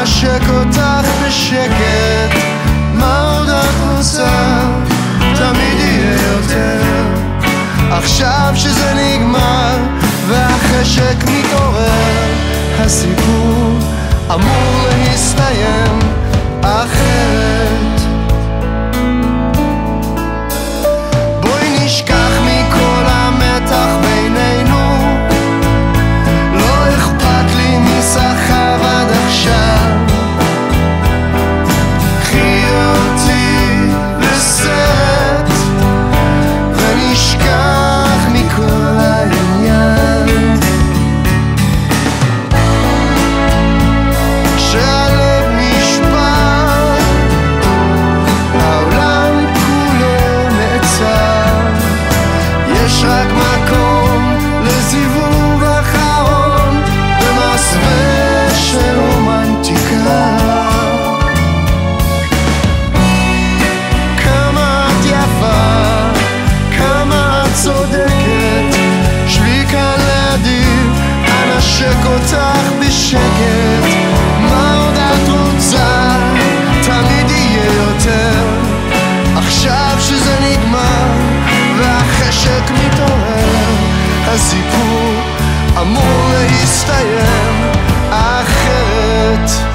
אנשק אותך בשקט מה עוד את רוצה? תמיד יהיה יותר עכשיו שזה נגמר והחשק מתעורר הסיפור אמור להסתיים אך הסיפור אמור להסתיים אחרת.